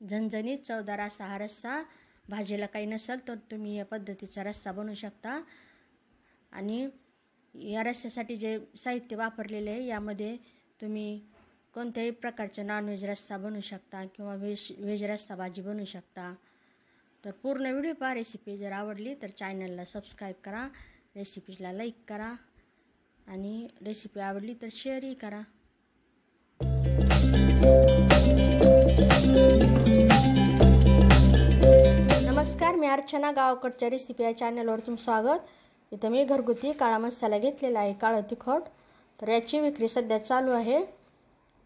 झणझणीत चवदार असा हा रस्सा. भाजीला काही नसेल तर तुम्ही या पद्धतीचा रस्सा बनवू शकता. आणि या रस्स्यासाठी जे साहित्य वापरलेले आहे यामध्ये तुम्ही कोणत्याही प्रकारचे नॉनव्हेज रस्सा बनवू शकता किंवा व्हेज व्हेज रस्सा भाजी बनवू शकता. तर पूर्ण व्हिडिओ पहा रेसिपी जर आवडली तर चॅनलला सबस्क्राईब करा रेसिपीला लाईक करा. आणि रेसिपी आवडली तर शेअरही करा. मी अर्चना गावाकडच्या रेसिपी या चॅनलवर तुमचं स्वागत. इथं मी घरगुती काळा मसाला घेतलेला आहे काळं तिखट. तर याची विक्री सध्या चालू आहे.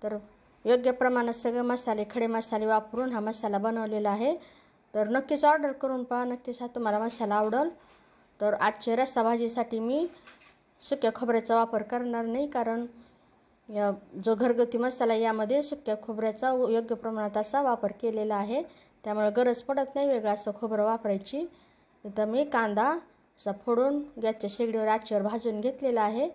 तर योग्य प्रमाणात सगळे मसाले खडे मसाले वापरून हा मसाला बनवलेला आहे. तर नक्कीच ऑर्डर करून पहा. नक्कीच हा तुम्हाला मसाला आवडेल. तर आजच्या रस्सा भाजीसाठी मी सुक्या खोबऱ्याचा वापर करणार नाही कारण या जो घरगुती मसाला यामध्ये सुक्या खोबऱ्याचा योग्य प्रमाणात असा वापर केलेला आहे. त्यामुळे गरज पडत नाही वेगळं असं खोबरं वापरायची. इथं मी कांदा असा फोडून गॅसच्या शेगडीवर आचीवर भाजून घेतलेला आहे.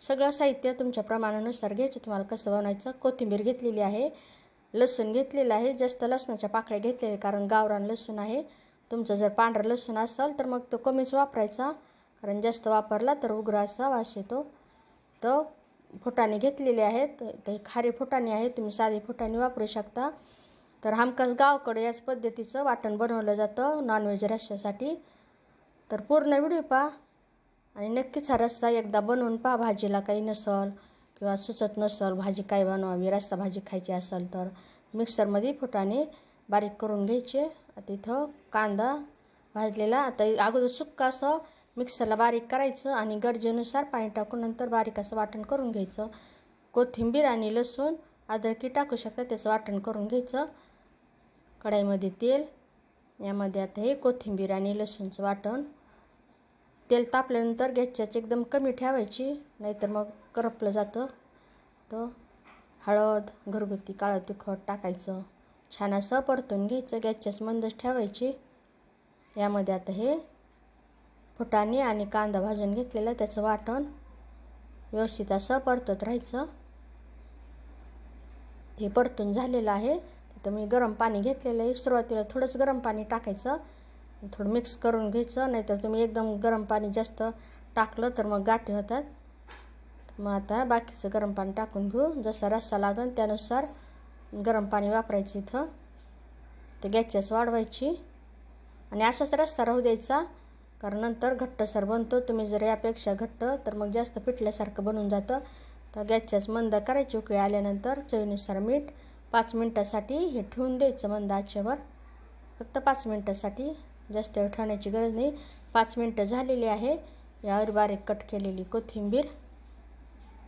सगळं साहित्य तुमच्या प्रमाणानुसार घ्यायचं. तुम्हाला कसं बनवायचं? कोथिंबीर घेतलेली आहे. लसूण घेतलेलं आहे. जास्त लसणाच्या पाकळ्या घेतलेल्या कारण गावरान लसूण आहे. तुमचं जर पांढरं लसूण असेल तर मग तो कमीच वापरायचा. कारण जास्त वापरला तर उग्र असा वास येतो. तर फुटाणे घेतलेले आहेत. तर खारे फुटाणे आहेत. तुम्ही साधे फुटाणे वापरू शकता. तर हमखास गावकडे याच पद्धतीचं वाटण बनवलं जातं नॉनव्हेज रश्श्यासाठी तर पूर्ण व्हिडिओ पहा आणि नक्कीच हा रस्सा एकदा बनवून पहा. भाजीला काही नसल किंवा सुचत नसल भाजी काय बनवावी रस्सा भाजी खायची असेल तर मिक्सरमध्ये फुटाने बारीक करून घ्यायचे. तिथं कांदा भाजलेला आता अगोदर सुक्का असं मिक्सरला बारीक करायचं आणि गरजेनुसार पाणी टाकून नंतर बारीक असं वाटण करून घ्यायचं. कोथिंबीर आणि लसूण अद्रकी टाकू शकता त्याचं वाटण करून घ्यायचं. कढाईमध्ये तेल यामध्ये आता हे कोथिंबीर आणि लसूणचं वाटण. तेल तापल्यानंतर गॅसच्याच एकदम कमी ठेवायची नाहीतर मग करपलं जातं. तर हळद घरगुती काळं तिखट टाकायचं. छान असं परतून घ्यायचं गॅसच्याच मंदच ठेवायची. यामध्ये आता हे फुटाणे आणि कांदा भाजून घेतलेला त्याचं वाटण. व्यवस्थित असं परतत राहायचं. हे परतून झालेलं आहे. तर मी गरम पाणी घेतलेलं आहे. सुरुवातीला थोडंच गरम पाणी टाकायचं. थोडं मिक्स करून घ्यायचं. नाहीतर तुम्ही एकदम गरम पाणी जास्त टाकलं तर मग गाठी होतात. मग आता बाकीचं गरम पाणी टाकून घेऊ. जसा रस्सा लागेल त्यानुसार गरम पाणी वापरायचं इथं. ते गॅसच्याच वाढवायची आणि असाच रस्ता राहू द्यायचा. कारण नंतर घट्टसर बनतो. तुम्ही जर यापेक्षा घट्ट तर मग जास्त पिटल्यासारखं बनून जातं. तर गॅसच्याच मंद करायची उकळी आल्यानंतर चवीनुसार मीठ पाच मिनटासाठी हे ठेवून द्यायचं मंद आचेवर. फक्त पाच मिनटासाठी जास्त वेळ ठेवण्याची गरज नाही. पाच मिनटं झालेली आहे. यावर बारीक कट केलेली कोथिंबीर.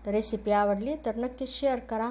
रेसिपी आवडली तर नक्कीच शेअर करा.